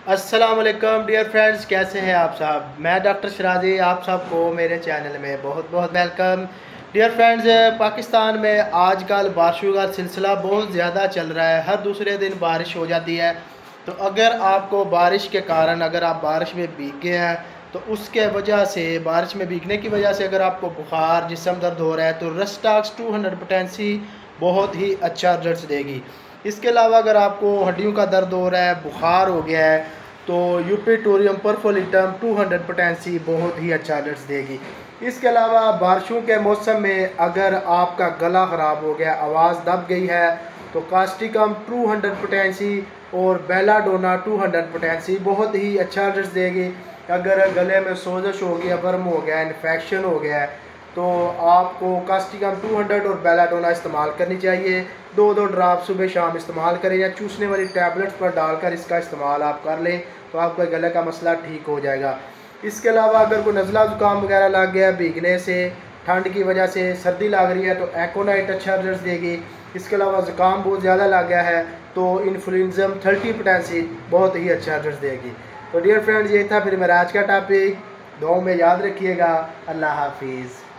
अस्सलाम dear friends, कैसे हैं आप साहब मैं डॉक्टर शराजी, आप सबको मेरे चैनल में बहुत बहुत वेलकम। डियर फ्रेंड्स, पाकिस्तान में आजकल बारिशों का सिलसिला बहुत ज़्यादा चल रहा है। हर दूसरे दिन बारिश हो जाती है। तो अगर आपको बारिश के कारण अगर आप बारिश में भीग गए हैं तो उसके वजह से, बारिश में भीगने की वजह से अगर आपको बुखार, जिसम दर्द हो रहा है तो रस्टाक्स टू हंड्रेड बहुत ही अच्छा रिज़ल्ट देगी। इसके अलावा अगर आपको हड्डियों का दर्द हो रहा है, बुखार हो गया है तो यूपीटोरियम परफोलिटम 200 पोटेंसी बहुत ही अच्छा रिज़ल्ट देगी। इसके अलावा बारिशों के मौसम में अगर आपका गला ख़राब हो गया, आवाज़ दब गई है तो कास्टिकम 200 पोटेंसी और बेलाडोना 200 पोटेंसी बहुत ही अच्छा रिज़ल्ट देगी। अगर गले में सोजश हो गया बर्म हो गया, इन्फेक्शन हो गया तो आपको कास्टिकम 200 और बेलाडोना इस्तेमाल करनी चाहिए। दो दो ड्राप सुबह शाम इस्तेमाल करें या चूसने वाली टैबलेट्स पर डालकर इसका इस्तेमाल आप कर लें तो आपका गले का मसला ठीक हो जाएगा। इसके अलावा अगर कोई नज़ला ज़ुकाम वगैरह लग गया भीगने से, ठंड की वजह से, सर्दी लग रही है तो एकोनाइट अच्छा रिज़ल्ट देगी। इसके अलावा ज़ुकाम बहुत ज़्यादा लग गया है तो इन्फ्लुइज़म थर्टी पोटेंसी बहुत ही अच्छा रिज़ल्ट देगी। तो डियर फ्रेंड्स ये था फिर मेरा आज का टॉपिक दो में याद रखिएगा। अल्लाह हाफिज़।